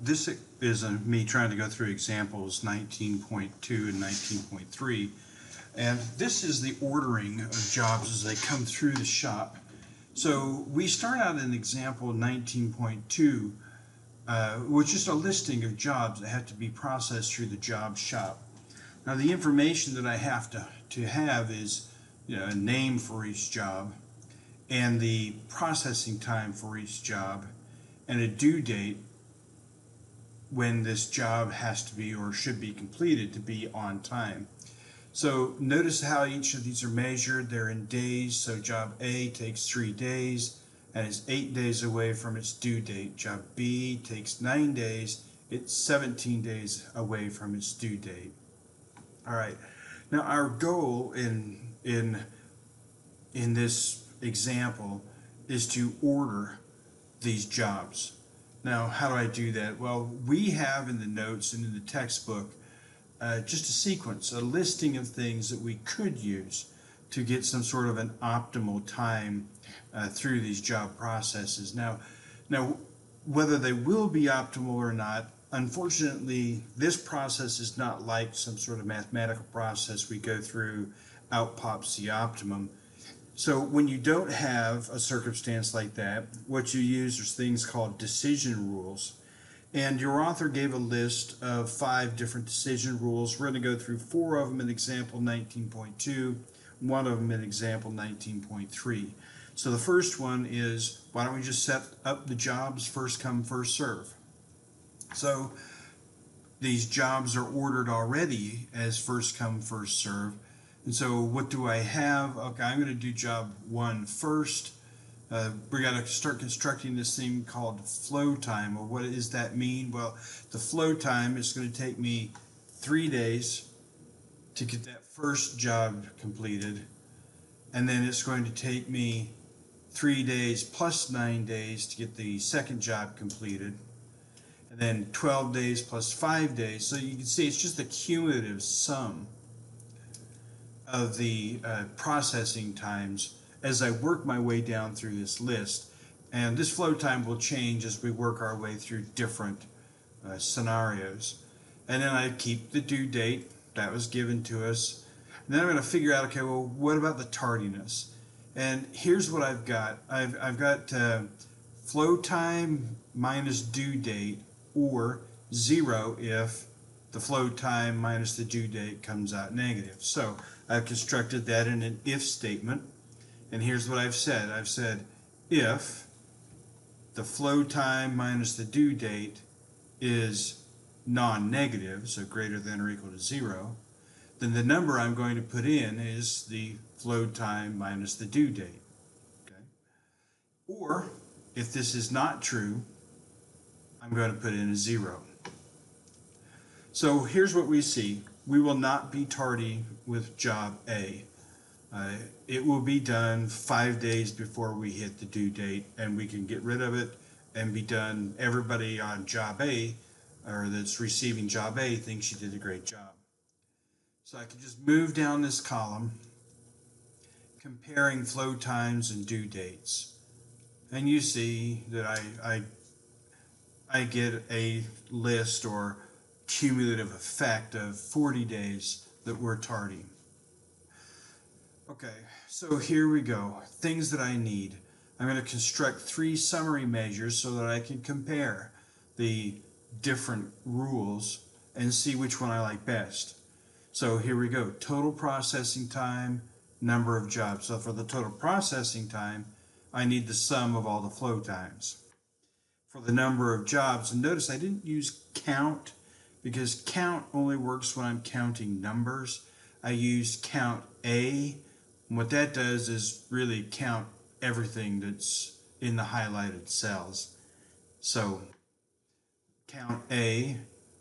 this is uh, me trying to go through examples 19.2 and 19.3. And this is the ordering of jobs as they come through the shop. So we start out in example 19.2, uh, which is a listing of jobs that have to be processed through the job shop. Now the information that I have to, to have is you know, a name for each job and the processing time for each job and a due date when this job has to be or should be completed to be on time. So notice how each of these are measured. They're in days. So job A takes three days and is eight days away from its due date. Job B takes nine days. It's 17 days away from its due date. All right. Now our goal in in in this example is to order these jobs. Now, how do I do that? Well, we have in the notes and in the textbook uh, just a sequence, a listing of things that we could use to get some sort of an optimal time uh, through these job processes. Now, now, whether they will be optimal or not, unfortunately, this process is not like some sort of mathematical process we go through, out pops the optimum. So when you don't have a circumstance like that, what you use is things called decision rules. And your author gave a list of five different decision rules. We're going to go through four of them in example 19.2, one of them in example 19.3. So the first one is why don't we just set up the jobs first come, first serve? So these jobs are ordered already as first come, first serve. And so what do I have? Okay, I'm going to do job one first. Uh, we got to start constructing this thing called flow time. Well, what does that mean? Well, the flow time is going to take me three days to get that first job completed. And then it's going to take me three days plus nine days to get the second job completed. And then 12 days plus five days. So you can see it's just a cumulative sum of the uh, processing times as I work my way down through this list. And this flow time will change as we work our way through different uh, scenarios. And then I keep the due date that was given to us. And then I'm going to figure out, okay, well, what about the tardiness? And here's what I've got. I've, I've got uh, flow time minus due date or zero if the flow time minus the due date comes out negative. So I've constructed that in an if statement. And here's what I've said. I've said if the flow time minus the due date is non-negative, so greater than or equal to zero, then the number I'm going to put in is the flow time minus the due date. Okay? Or if this is not true, I'm going to put in a zero. So here's what we see. We will not be tardy with job A. Uh, it will be done five days before we hit the due date and we can get rid of it and be done. Everybody on job A or that's receiving job A thinks you did a great job. So I can just move down this column comparing flow times and due dates. And you see that I, I, I get a list or cumulative effect of 40 days that we're tardy. Okay, so here we go. Things that I need. I'm going to construct three summary measures so that I can compare the different rules and see which one I like best. So here we go. Total processing time, number of jobs. So for the total processing time, I need the sum of all the flow times. For the number of jobs, and notice I didn't use count because count only works when I'm counting numbers. I use count A. And what that does is really count everything that's in the highlighted cells. So count A,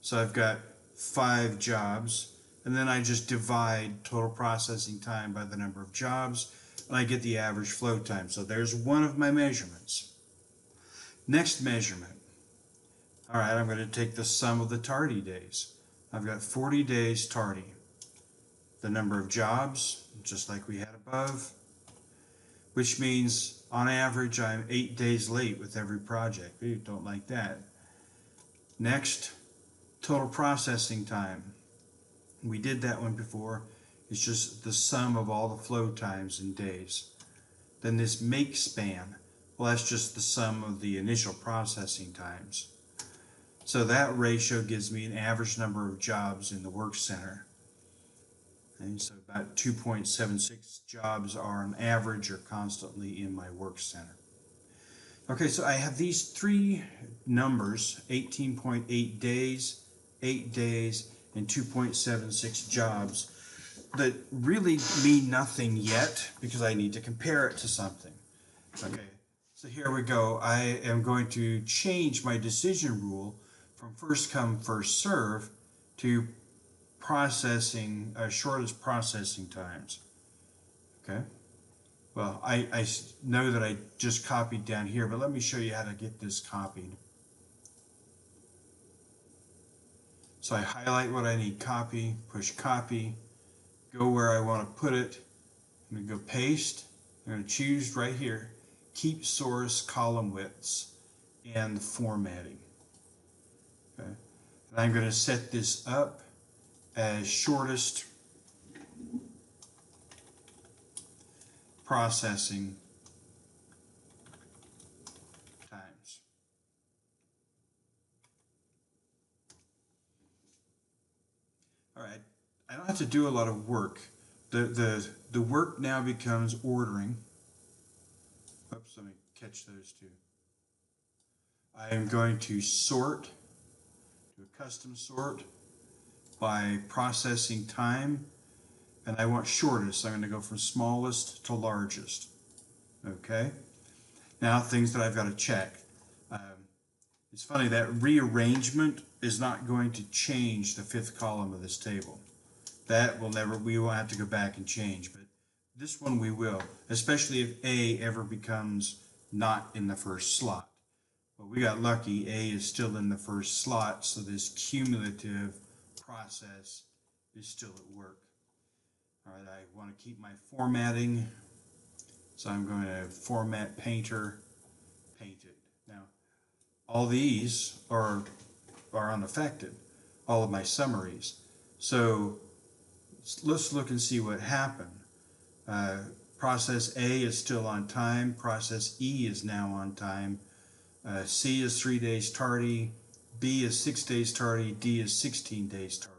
so I've got five jobs, and then I just divide total processing time by the number of jobs, and I get the average flow time. So there's one of my measurements. Next measurement. All right, I'm going to take the sum of the tardy days. I've got 40 days tardy. The number of jobs, just like we had above, which means on average I'm eight days late with every project. We don't like that. Next, total processing time. We did that one before. It's just the sum of all the flow times in days. Then this makespan, well, that's just the sum of the initial processing times. So that ratio gives me an average number of jobs in the work center. And so about 2.76 jobs are on average or constantly in my work center. Okay, so I have these three numbers, 18.8 days, 8 days, and 2.76 jobs that really mean nothing yet because I need to compare it to something. Okay, so here we go. I am going to change my decision rule from first come, first serve to processing, uh, shortest processing times. Okay. Well, I, I know that I just copied down here, but let me show you how to get this copied. So I highlight what I need copy, push copy, go where I want to put it. I'm going to go paste. I'm going to choose right here, keep source column widths and formatting. Okay. And I'm going to set this up as shortest processing times. All right, I don't have to do a lot of work. The, the, the work now becomes ordering. Oops, let me catch those two. I am going to sort, custom sort by processing time and I want shortest. I'm going to go from smallest to largest. Okay. Now things that I've got to check. Um, it's funny that rearrangement is not going to change the fifth column of this table. That will never, we will have to go back and change, but this one we will, especially if A ever becomes not in the first slot. Well, we got lucky, A is still in the first slot, so this cumulative process is still at work. All right, I want to keep my formatting, so I'm going to format painter, paint it. Now, all these are, are unaffected, all of my summaries. So let's look and see what happened. Uh, process A is still on time, process E is now on time, uh, C is three days tardy, B is six days tardy, D is 16 days tardy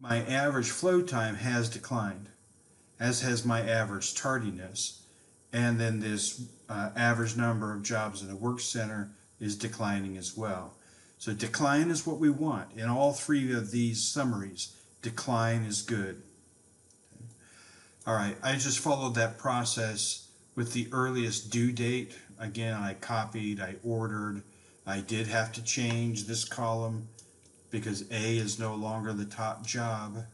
my average flow time has declined, as has my average tardiness. And then this uh, average number of jobs in the work center is declining as well. So decline is what we want. In all three of these summaries, decline is good. All right, I just followed that process with the earliest due date. Again, I copied, I ordered. I did have to change this column because A is no longer the top job.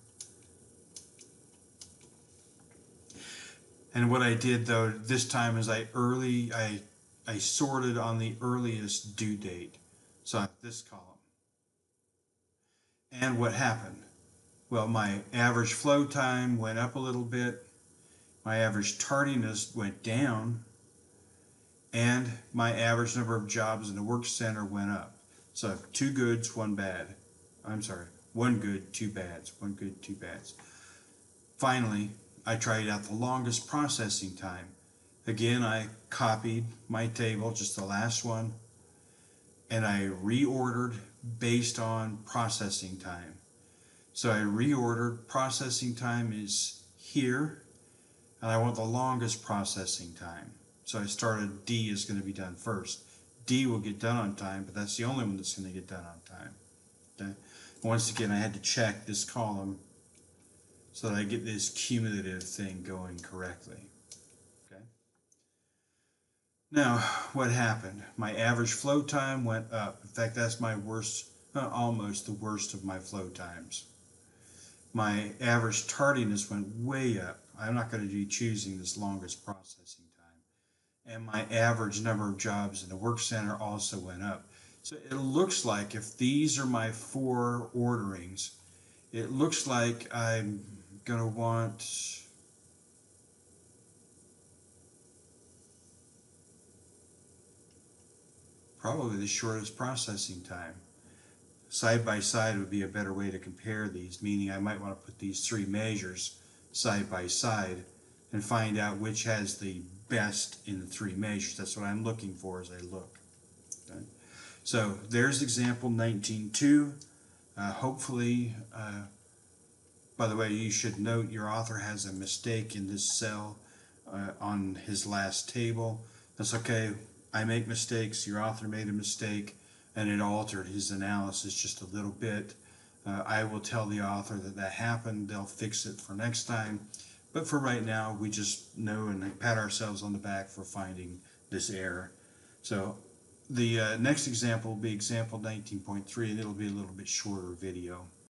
And what I did though this time is I early I I sorted on the earliest due date. So I this column. And what happened? Well, my average flow time went up a little bit. My average tardiness went down. And my average number of jobs in the work center went up. So I have two goods, one bad. I'm sorry, one good, two bads, one good, two bads. Finally, I tried out the longest processing time. Again, I copied my table, just the last one, and I reordered based on processing time. So I reordered, processing time is here, and I want the longest processing time. So I started D is going to be done first. D will get done on time, but that's the only one that's going to get done on time. Okay? Once again, I had to check this column so that I get this cumulative thing going correctly. Okay. Now, what happened? My average flow time went up. In fact, that's my worst, uh, almost the worst of my flow times. My average tardiness went way up. I'm not going to be choosing this longest processing. And my average number of jobs in the work center also went up. So it looks like if these are my four orderings, it looks like I'm going to want probably the shortest processing time. side by side would be a better way to compare these, meaning I might want to put these three measures side by side and find out which has the best in the three measures. That's what I'm looking for as I look. Okay? So there's example 19.2. Uh, hopefully, uh, by the way, you should note your author has a mistake in this cell uh, on his last table. That's okay. I make mistakes. Your author made a mistake and it altered his analysis just a little bit. Uh, I will tell the author that that happened. They'll fix it for next time. But for right now, we just know and pat ourselves on the back for finding this error. So the uh, next example will be example 19.3 and it'll be a little bit shorter video.